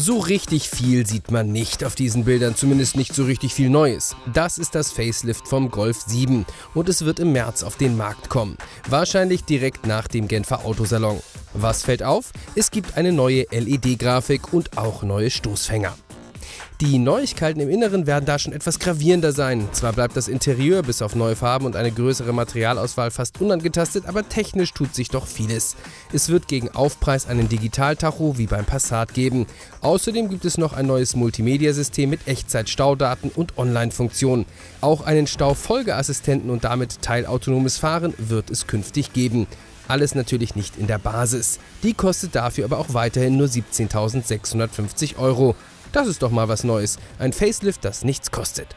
So richtig viel sieht man nicht auf diesen Bildern, zumindest nicht so richtig viel Neues. Das ist das Facelift vom Golf 7 und es wird im März auf den Markt kommen. Wahrscheinlich direkt nach dem Genfer Autosalon. Was fällt auf? Es gibt eine neue LED-Grafik und auch neue Stoßfänger. Die Neuigkeiten im Inneren werden da schon etwas gravierender sein. Zwar bleibt das Interieur bis auf neue Farben und eine größere Materialauswahl fast unangetastet, aber technisch tut sich doch vieles. Es wird gegen Aufpreis einen Digitaltacho wie beim Passat geben. Außerdem gibt es noch ein neues Multimedia-System mit Echtzeit-Staudaten und Online-Funktionen. Auch einen Staufolgeassistenten und damit teilautonomes Fahren wird es künftig geben. Alles natürlich nicht in der Basis. Die kostet dafür aber auch weiterhin nur 17.650 Euro. Das ist doch mal was Neues. Ein Facelift, das nichts kostet.